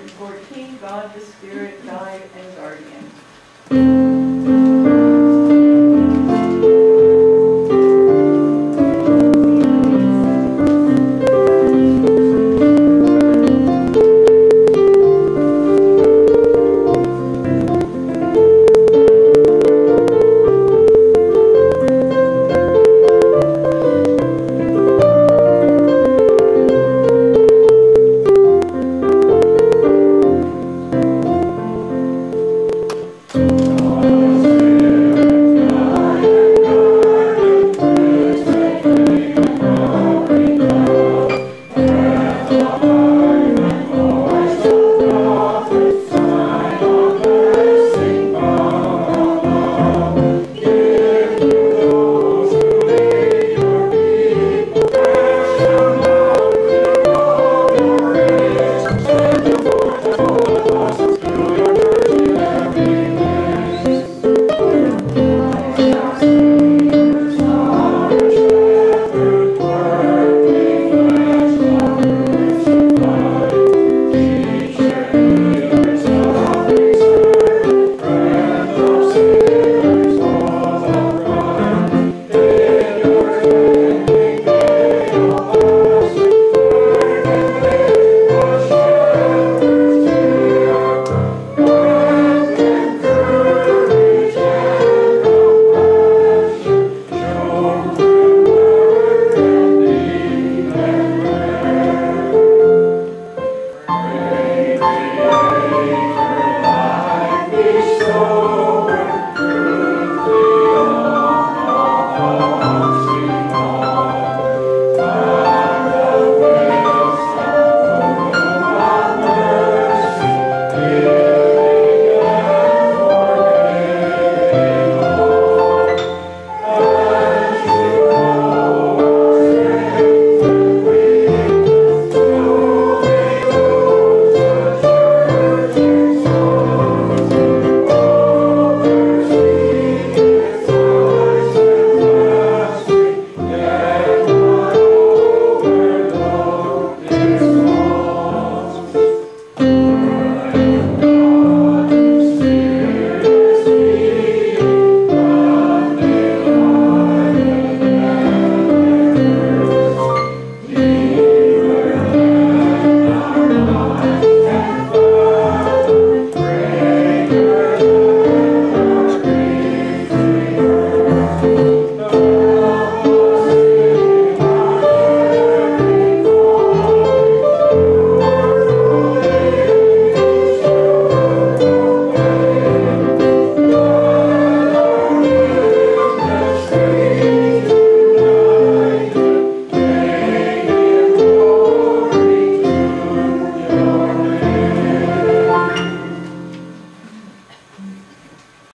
14, God the Spirit, Guide and Guardian.